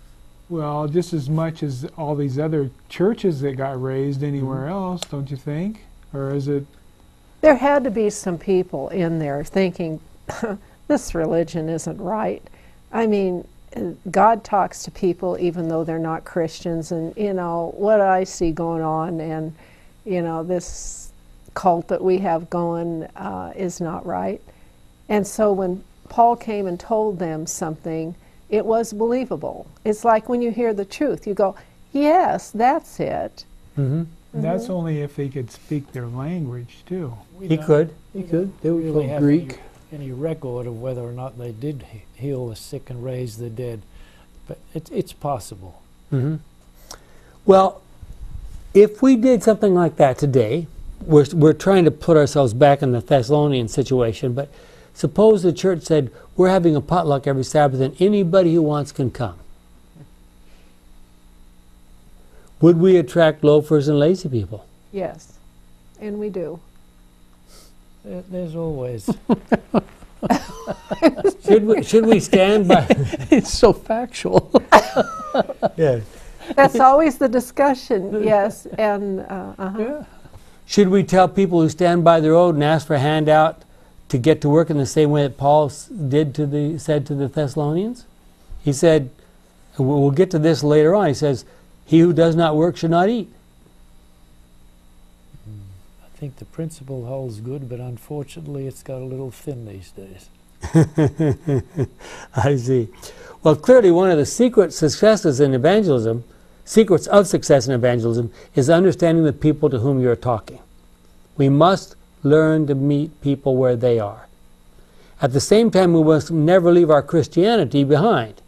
Well, just as much as all these other churches that got raised anywhere mm-hmm. else, don't you think? Or is it? There had to be some people in there thinking, *laughs* this religion isn't right. I mean, God talks to people even though they're not Christians, and you know what I see going on, and you know this cult that we have going uh, is not right. And so when Paul came and told them something, it was believable. It's like when you hear the truth, you go, "Yes, that's it." Mm-hmm. That's only if they could speak their language too. We He don't could. He could. They were really called have Greek. Any, any record of whether or not they did he- heal the sick and raise the dead, but it, it's possible. hmm Well, if we did something like that today, we're, we're trying to put ourselves back in the Thessalonian situation, but suppose the church said, We're having a potluck every Sabbath and anybody who wants can come. Would we attract loafers and lazy people? Yes, and we do. There, there's always *laughs* Should we, should we stand by? *laughs* it's so factual. *laughs* yeah. That's always the discussion, yes, and uh, uh-huh. yeah. Should we tell people who stand by the road and ask for a handout to get to work in the same way that Paul did to the said to the Thessalonians? He said, we'll we'll get to this later on. He says, "He who does not work should not eat." I think the principle holds good, but unfortunately, it's got a little thin these days. *laughs* I see. Well, clearly, one of the secret successes in evangelism, secrets of success in evangelism, is understanding the people to whom you're talking. We must learn to meet people where they are. At the same time, we must never leave our Christianity behind.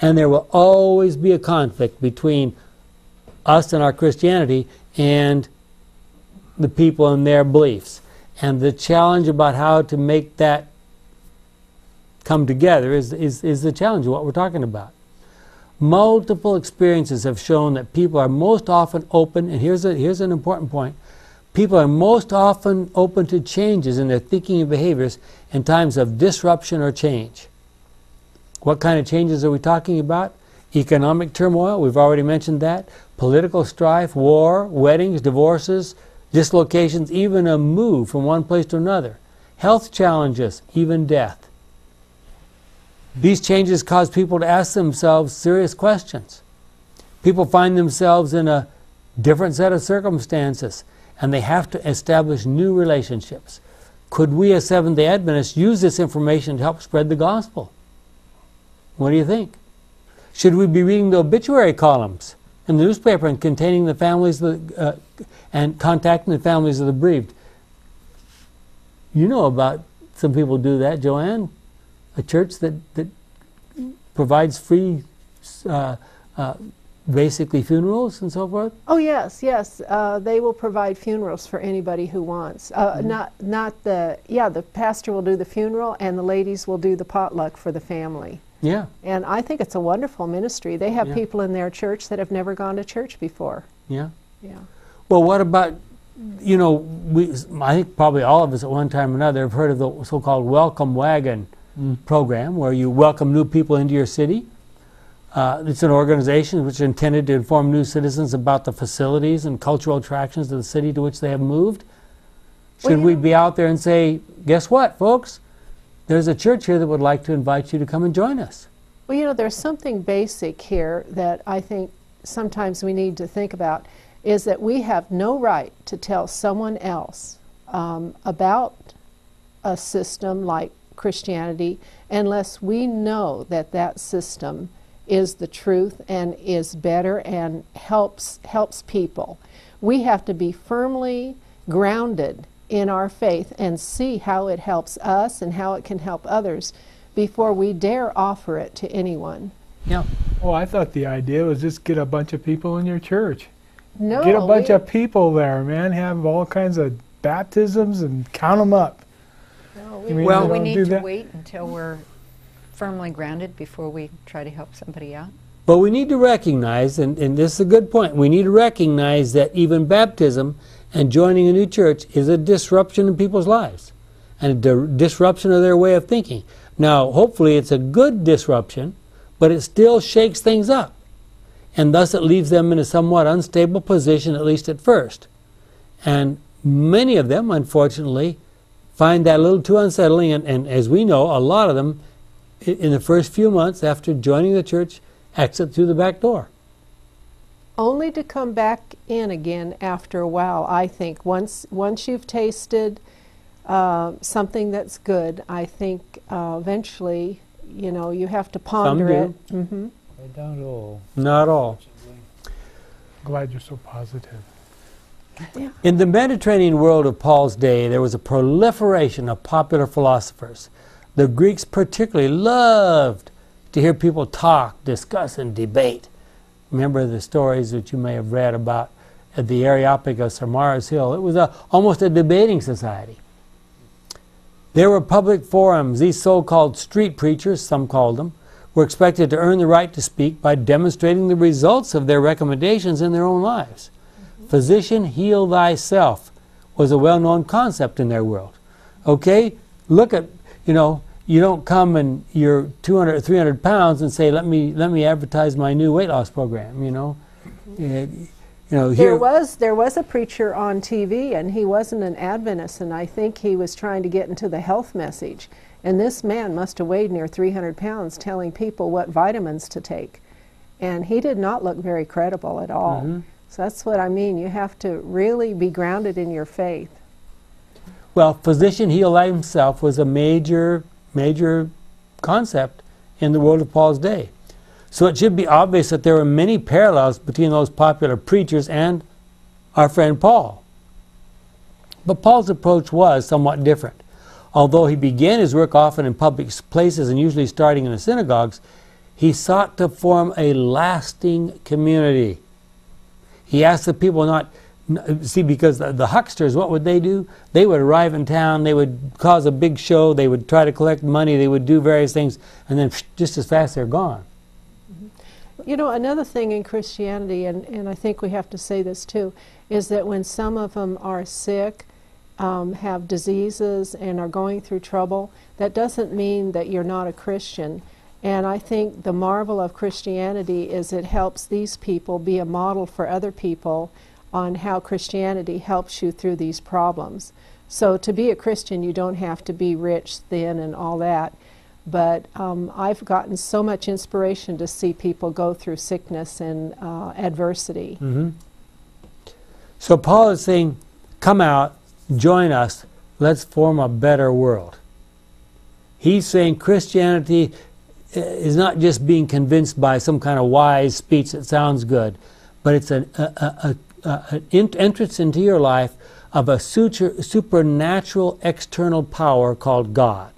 And there will always be a conflict between us and our Christianity and the people and their beliefs. And the challenge about how to make that come together is, is, is the challenge of what we're talking about. Multiple experiences have shown that people are most often open, and here's, a, here's an important point people are most often open to changes in their thinking and behaviors in times of disruption or change. What kind of changes are we talking about? Economic turmoil, we've already mentioned that. Political strife, war, weddings, divorces, dislocations, even a move from one place to another. Health challenges, even death. These changes cause people to ask themselves serious questions. People find themselves in a different set of circumstances and they have to establish new relationships. Could we as Seventh day Adventists use this information to help spread the gospel? What do you think? Should we be reading the obituary columns in the newspaper and containing the families the, uh, and contacting the families of the bereaved? You know about some people do that, Joanne. A church that, that provides free uh, uh, basically funerals and so forth? Oh yes, yes. Uh, they will provide funerals for anybody who wants. Uh, Not, not the. Yeah, the pastor will do the funeral, and the ladies will do the potluck for the family. Yeah, And I think it's a wonderful ministry. They have Yeah. people in their church that have never gone to church before. yeah. Yeah. Well, what about, you know, we, I think probably all of us at one time or another have heard of the so called welcome wagon program where you welcome new people into your city. Uh, it's an organization which is intended to inform new citizens about the facilities and cultural attractions of the city to which they have moved. Well, Should you we know- be out there and say, guess what, folks? There's a church here that would like to invite you to come and join us. Well, you know, there's something basic here that I think sometimes we need to think about is that we have no right to tell someone else um, about a system like Christianity unless we know that that system is the truth and is better and helps helps people. We have to be firmly grounded in our faith and see how it helps us and how it can help others before we dare offer it to anyone. Yeah. Oh, I thought the idea was just get a bunch of people in your church. No, get a bunch we- of people there, man. Have all kinds of baptisms and count them up. no, we- Well- we need to that? wait until we're firmly grounded before we try to help somebody out. But we need to recognize, and, and this is a good point, we need to recognize that even baptism and joining a new church is a disruption in people's lives and a di- disruption of their way of thinking. Now, hopefully, it's a good disruption, but it still shakes things up. And thus, it leaves them in a somewhat unstable position, at least at first. And many of them, unfortunately, find that a little too unsettling. And, and as we know, a lot of them, in the first few months after joining the church, exit through the back door. Only to come back in again after a while. I think once once you've tasted uh, something that's good, I think uh, eventually, you know, you have to ponder do. it. hmm They don't all. Not all. Glad you're so positive. In the Mediterranean world of Paul's day, there was a proliferation of popular philosophers. The Greeks particularly loved to hear people talk, discuss, and debate. Remember the stories that you may have read about at the Areopagus or Mars Hill. It was a, almost a debating society. There were public forums. These so called street preachers, some called them, were expected to earn the right to speak by demonstrating the results of their recommendations in their own lives. Physician, heal thyself was a well known concept in their world. Okay? Look at, you know, you don't come and you're 200 or 300 pounds and say, let me, let me advertise my new weight loss program, you know? Eh, you know, There was there was a preacher on TV, and he wasn't an Adventist, and I think he was trying to get into the health message. And this man must have weighed near 300 pounds, telling people what vitamins to take, and he did not look very credible at all. Mm-hmm. So that's what I mean. You have to really be grounded in your faith. Well, physician heal himself was a major, major concept in the world of Paul's day. So it should be obvious that there were many parallels between those popular preachers and our friend Paul. But Paul's approach was somewhat different. Although he began his work often in public places and usually starting in the synagogues, he sought to form a lasting community. He asked the people not see because the, the hucksters what would they do they would arrive in town they would cause a big show they would try to collect money they would do various things and then just as fast they're gone You know, another thing in Christianity, and, and I think we have to say this too, is that when some of them are sick, um, have diseases, and are going through trouble, that doesn't mean that you're not a Christian. And I think the marvel of Christianity is it helps these people be a model for other people on how Christianity helps you through these problems. So to be a Christian, you don't have to be rich, thin, and all that. But um, I've gotten so much inspiration to see people go through sickness and uh, adversity. so paul is saying come out join us let's form a better world he's saying christianity uh, is not just being convinced by some kind of wise speech that sounds good but it's an a, a, an entrance into your life of a suture, supernatural external power called god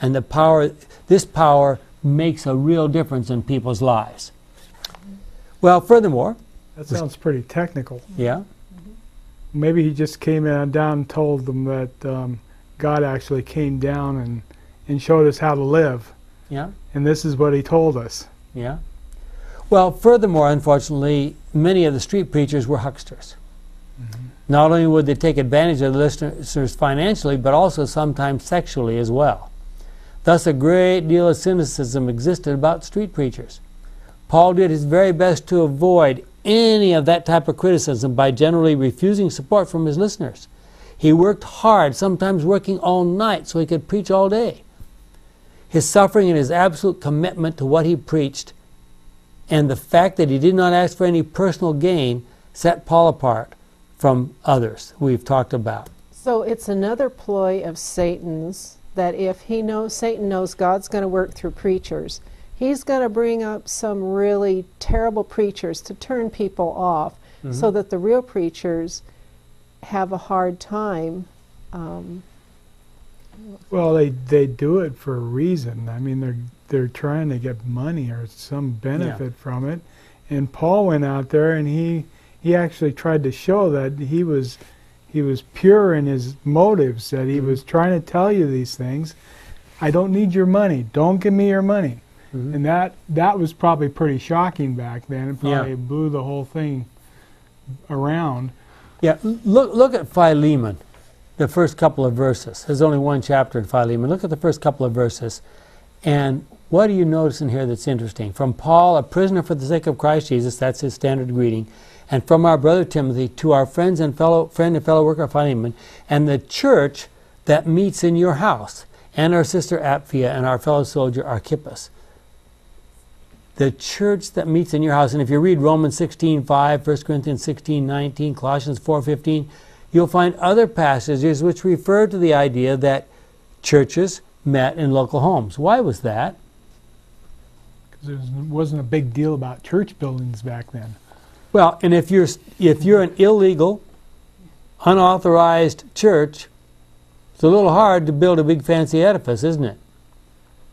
and the power this power makes a real difference in people's lives Well, furthermore, That sounds pretty technical. yeah, Maybe he just came in down and told them that um, God actually came down and, and showed us how to live. yeah, And this is what he told us. yeah. Well, furthermore, unfortunately, many of the street preachers were hucksters. Mm-hmm. Not only would they take advantage of the listeners financially, but also sometimes sexually as well. Thus, a great deal of cynicism existed about street preachers. Paul did his very best to avoid any of that type of criticism by generally refusing support from his listeners. He worked hard, sometimes working all night so he could preach all day. His suffering and his absolute commitment to what he preached, and the fact that he did not ask for any personal gain, set Paul apart from others we've talked about. So it's another ploy of Satan's that if he knows Satan knows God's going to work through preachers, he's going to bring up some really terrible preachers to turn people off, so that the real preachers have a hard time. Um, Well, they, they do it for a reason. I mean, they're they're trying to get money or some benefit from it. And Paul went out there and he he actually tried to show that he was he was pure in his motives. That he was trying to tell you these things. I don't need your money. Don't give me your money. Mhm. And that that was probably pretty shocking back then. It Yeah. probably blew the whole thing around. Yeah, look, look at Philemon, the first couple of verses. There's only one chapter in Philemon. Look at the first couple of verses. And what do you notice in here that's interesting? From Paul, a prisoner for the sake of Christ Jesus, that's his standard greeting. And from our brother Timothy to our friends and fellow friend and fellow worker Philemon, and the church that meets in your house, and our sister Apphia and our fellow soldier Archippus the church that meets in your house. And if you read Romans 16, 5, 1 Corinthians 16, 19, Colossians 4, 15, you'll find other passages which refer to the idea that churches met in local homes. Why was that? Because there was- wasn't a big deal about church buildings back then. Well, and if you're if you're an illegal, unauthorized church, it's a little hard to build a big fancy edifice, isn't it?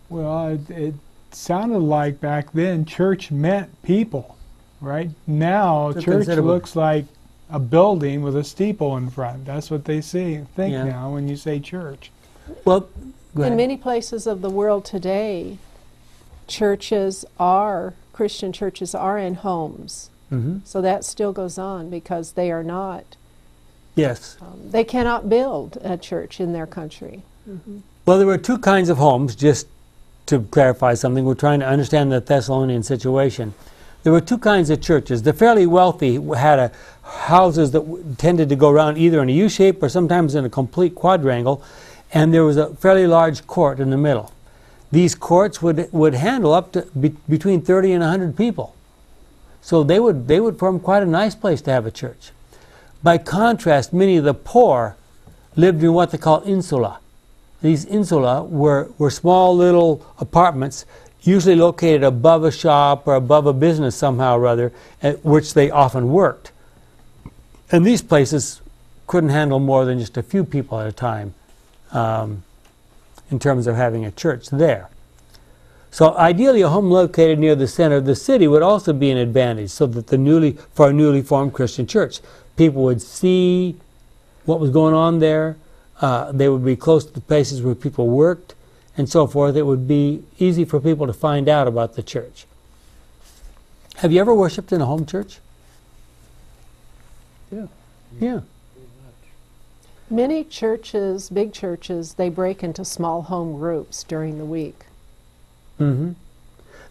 Well, it, it sounded like back then church meant people, right? Now It's church looks like a building with a steeple in front. That's what they see think Yeah. now when you say church. Well, in many places of the world today, churches are, Christian churches are in homes. Mhm. So that still goes on because they are not, Yes. um, they cannot build a church in their country. Well, there were two kinds of homes, just to clarify something. We're trying to understand the Thessalonian situation. There were two kinds of churches. The fairly wealthy had a, houses that w- tended to go around either in a U shape or sometimes in a complete quadrangle, and there was a fairly large court in the middle. These courts would, would handle up to be, between 30 and 100 people. So they would, they would form quite a nice place to have a church. By contrast, many of the poor lived in what they call insula. These insula were, were small little apartments, usually located above a shop or above a business somehow or other, at which they often worked. And these places couldn't handle more than just a few people at a time um, in terms of having a church there. So ideally, a home located near the center of the city would also be an advantage, so that the newly for a newly formed Christian church, people would see what was going on there. Uh, they would be close to the places where people worked, and so forth. It would be easy for people to find out about the church. Have you ever worshipped in a home church? Yeah. Yeah. Many churches, big churches, they break into small home groups during the week. hmm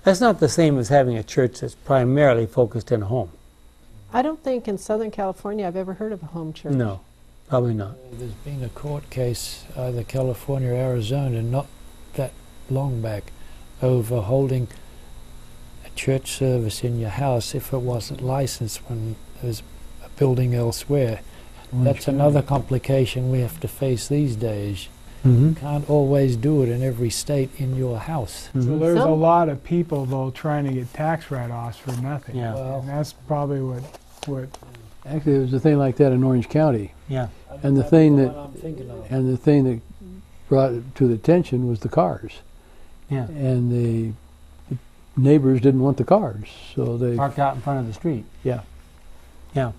That's not the same as having a church that's primarily focused in a home. I don't think in Southern California I've ever heard of a home church. No, probably not. There's been a court case, either California or Arizona, not that long back, over holding a church service in your house if it wasn't licensed when there's a building elsewhere. That's another complication we have to face these days. Mm-hmm. You can't always do it in every state in your house. So there's a lot of people though trying to get tax write-offs for nothing. Yeah. Well, And that's probably what what Actually, there was a thing like that in Orange County, Yeah. And the thing that- I'm of. and the thing that brought it to the attention was the cars. Yeah. And the, the neighbors didn't want the cars, so they Parked out in front of the street. yeah. Yeah.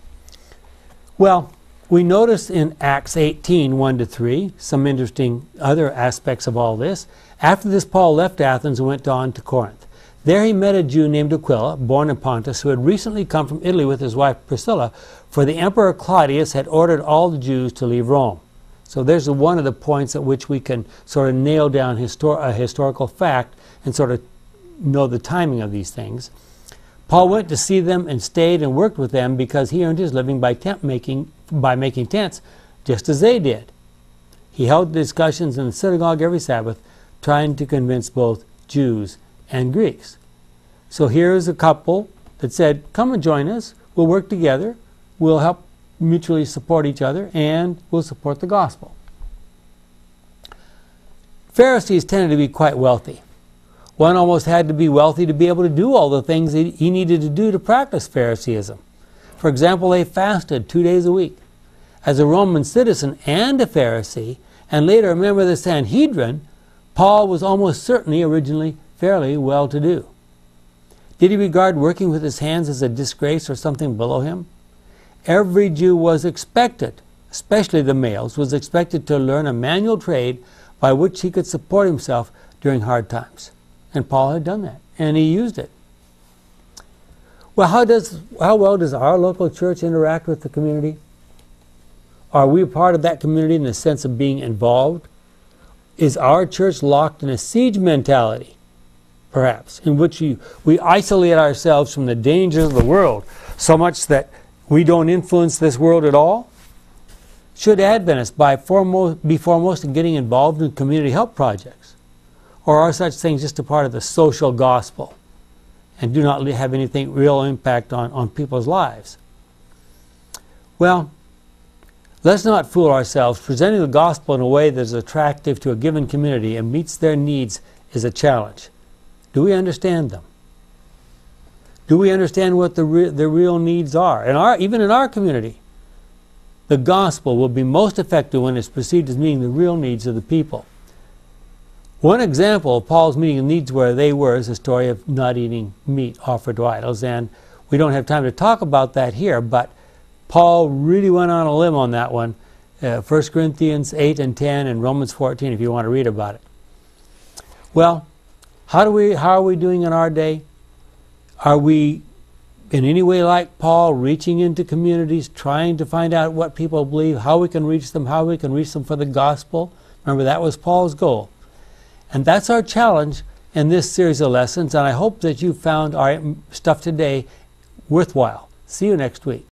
Well, we notice in Acts 18, 1 to 3, some interesting other aspects of all this. After this, Paul left Athens and went on to Corinth. There he met a Jew named Aquila, born in Pontus, who had recently come from Italy with his wife Priscilla, for the Emperor Claudius had ordered all the Jews to leave Rome. So there's one of the points at which we can sort of nail down histor- a historical fact and sort of know the timing of these things. Paul went to see them and stayed and worked with them because he earned his living by tent making by making tents, just as they did. He held discussions in the synagogue every Sabbath, trying to convince both Jews and Greeks. So here's a couple that said, Come and join us. We'll work together. We'll help mutually support each other, and we'll support the gospel. Pharisees tended to be quite wealthy. One almost had to be wealthy to be able to do all the things he he needed to do to practice Phariseeism. For example, they fasted two days a week. As a Roman citizen and a Pharisee, and later a member of the Sanhedrin, Paul was almost certainly originally fairly well to do. Did he regard working with his hands as a disgrace or something below him? Every Jew was expected, especially the males, was expected to learn a manual trade by which he could support himself during hard times. And Paul had done that, and he used it. Well, how, does, how well does our local church interact with the community? Are we part of that community in the sense of being involved? Is our church locked in a siege mentality, perhaps, in which you, we isolate ourselves from the dangers of the world so much that we don't influence this world at all? Should Adventists by foremost, be foremost in getting involved in community help projects? Or are such things just a part of the social gospel and do not have anything real impact on, on people's lives? Well, let's not fool ourselves. Presenting the gospel in a way that is attractive to a given community and meets their needs is a challenge. Do we understand them? Do we understand what the, re- the real needs are? In our, even in our community, the gospel will be most effective when it's perceived as meeting the real needs of the people. One example of Paul's meeting the needs where they were is the story of not eating meat offered to idols. And we don't have time to talk about that here, but Paul really went on a limb on that one. Uh, 1 Corinthians 8 and 10 and Romans 14 if you want to read about it. Well, how, do we, how are we doing in our day? Are we in any way like Paul, reaching into communities, trying to find out what people believe, how we can reach them, how we can reach them for the gospel? Remember, that was Paul's goal. And that's our challenge in this series of lessons, and I hope that you found our stuff today worthwhile. See you next week.